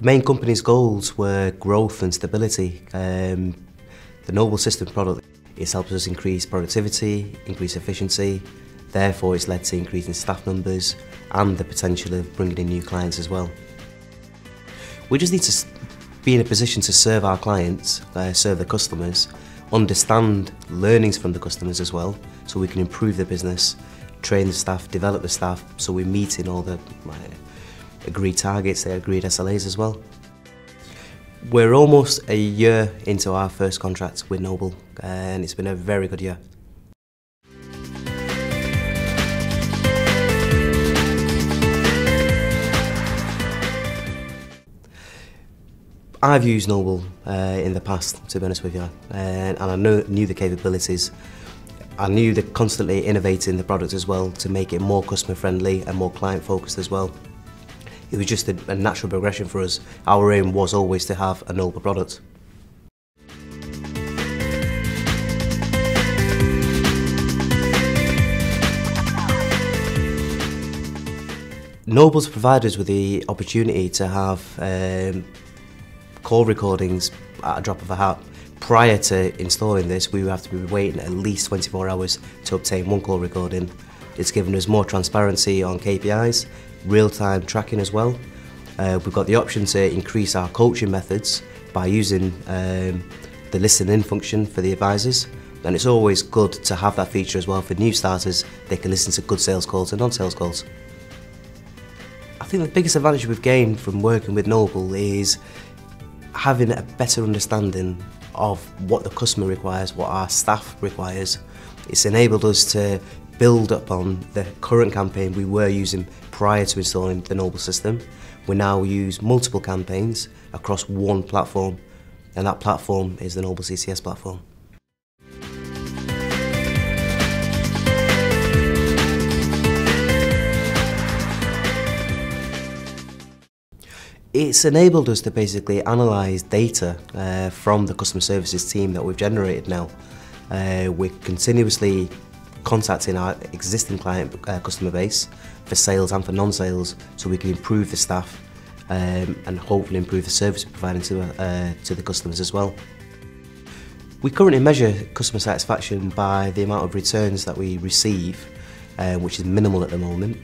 The main company's goals were growth and stability. Um, the Noble System product has helped us increase productivity, increase efficiency, therefore it's led to increasing staff numbers and the potential of bringing in new clients as well. We just need to be in a position to serve our clients, uh, serve the customers, understand learnings from the customers as well, so we can improve the business, train the staff, develop the staff, so we're meeting all the uh, agreed targets, the agreed SLAs as well. We're almost a year into our first contract with Noble, and it's been a very good year. I've used Noble uh, in the past, to be honest with you, uh, and I know, knew the capabilities. I knew they're constantly innovating the product as well to make it more customer friendly and more client focused as well. It was just a, a natural progression for us. Our aim was always to have a Noble product. Noble's provided us with the opportunity to have um, call recordings at a drop of a hat. Prior to installing this, we would have to be waiting at least 24 hours to obtain one call recording. It's given us more transparency on KPIs, real-time tracking as well. Uh, we've got the option to increase our coaching methods by using um, the listen-in function for the advisors. And it's always good to have that feature as well for new starters. They can listen to good sales calls and non-sales calls. I think the biggest advantage we've gained from working with Noble is having a better understanding of what the customer requires, what our staff requires. It's enabled us to build upon the current campaign we were using prior to installing the Noble system. We now use multiple campaigns across one platform and that platform is the Noble CCS platform. It's enabled us to basically analyse data uh, from the customer services team that we've generated now. Uh, we're continuously contacting our existing client uh, customer base for sales and for non-sales so we can improve the staff um, and hopefully improve the service we're providing to, uh, to the customers as well. We currently measure customer satisfaction by the amount of returns that we receive, uh, which is minimal at the moment.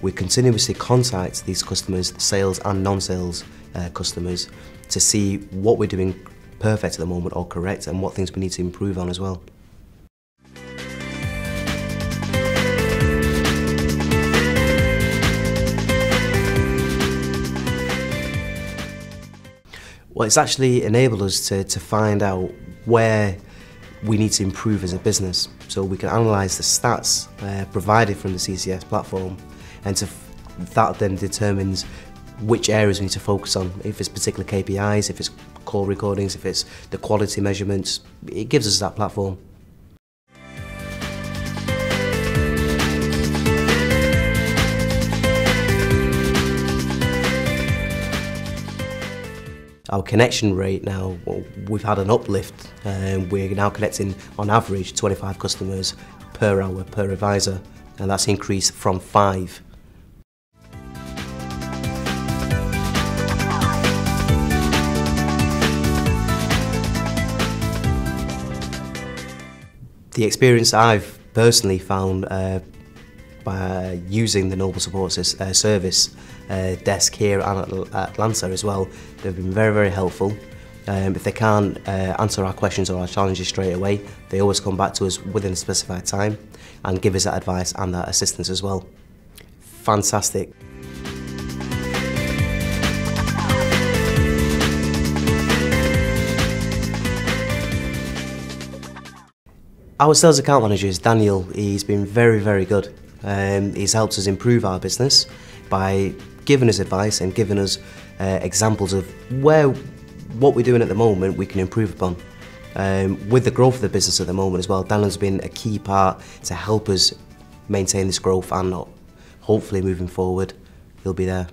We continuously contact these customers, sales and non-sales uh, customers, to see what we're doing perfect at the moment or correct and what things we need to improve on as well. Well, it's actually enabled us to, to find out where we need to improve as a business. So we can analyse the stats uh, provided from the CCS platform and to, that then determines which areas we need to focus on. If it's particular KPIs, if it's call recordings, if it's the quality measurements, it gives us that platform. Our connection rate now, well, we've had an uplift. Um, we're now connecting on average 25 customers per hour per advisor and that's increased from five The experience I've personally found uh, by using the Noble Support uh, Service uh, desk here at Atlanta as well, they've been very, very helpful. Um, if they can't uh, answer our questions or our challenges straight away, they always come back to us within a specified time and give us that advice and that assistance as well. Fantastic. Our sales account manager is Daniel. He's been very, very good. Um, he's helped us improve our business by giving us advice and giving us uh, examples of where what we're doing at the moment we can improve upon. Um, with the growth of the business at the moment as well, Daniel's been a key part to help us maintain this growth and hopefully moving forward he'll be there.